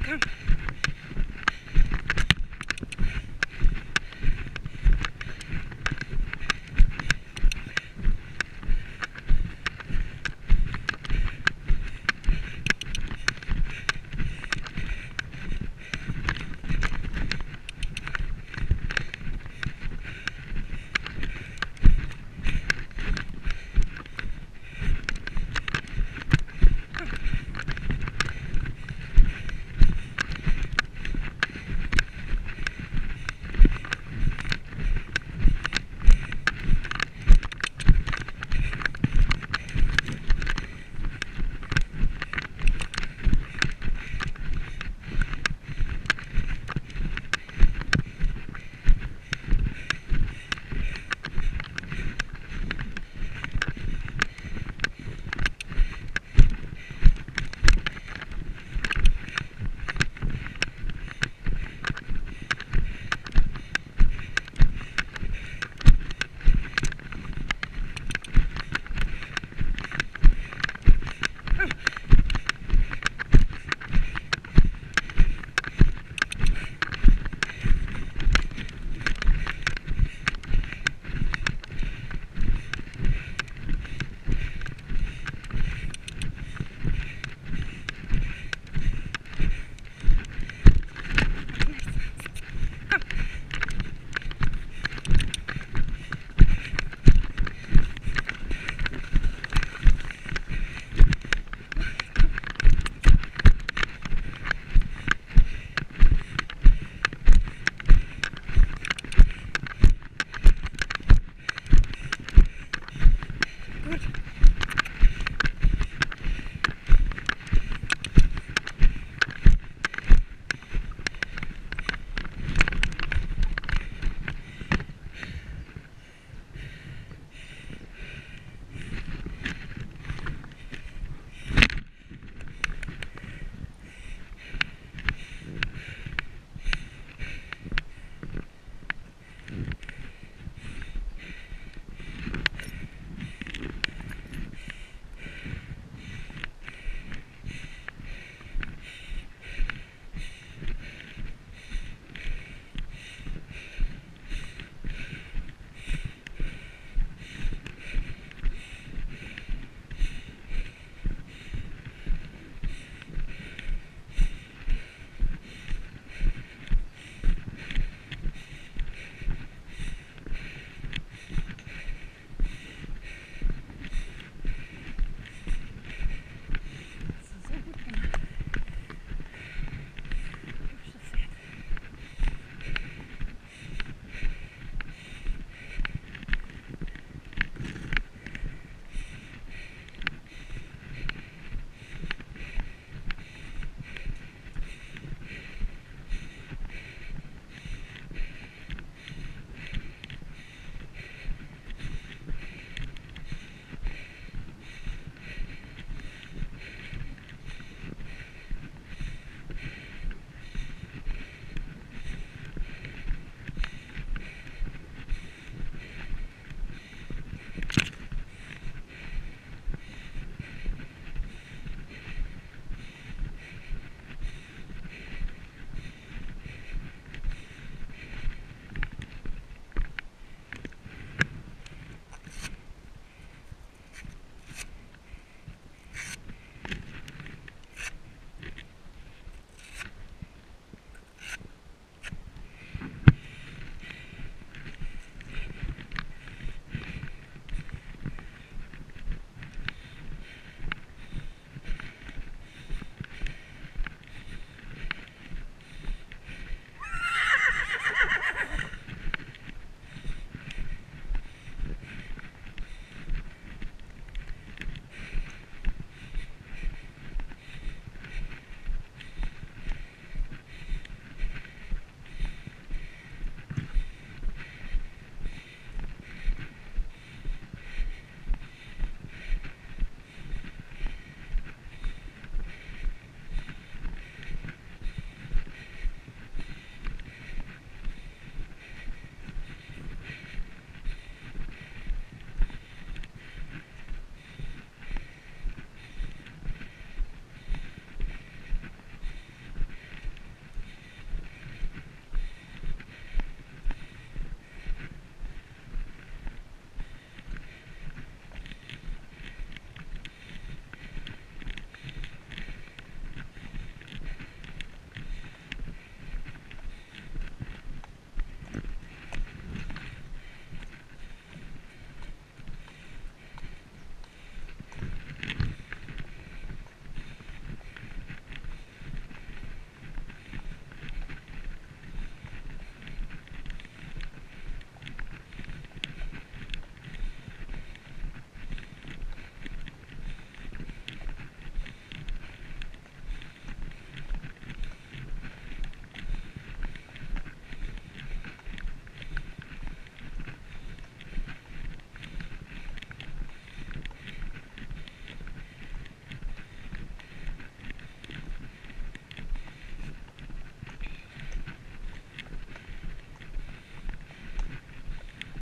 Let's.